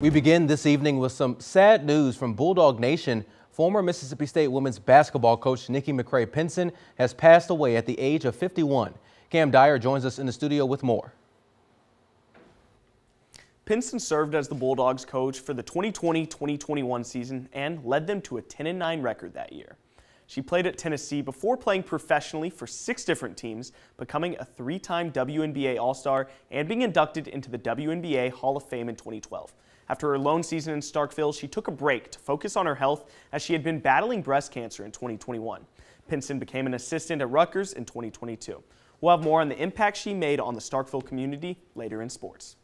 We begin this evening with some sad news from Bulldog Nation. Former Mississippi State women's basketball coach Nikki McCray Penson has passed away at the age of 51. Cam Dyer joins us in the studio with more. Penson served as the Bulldogs coach for the 2020-2021 season and led them to a 10-9 record that year. She played at Tennessee before playing professionally for six different teams, becoming a three-time WNBA All-Star and being inducted into the WNBA Hall of Fame in 2012. After her lone season in Starkville, she took a break to focus on her health as she had been battling breast cancer in 2021. Penson became an assistant at Rutgers in 2022. We'll have more on the impact she made on the Starkville community later in sports.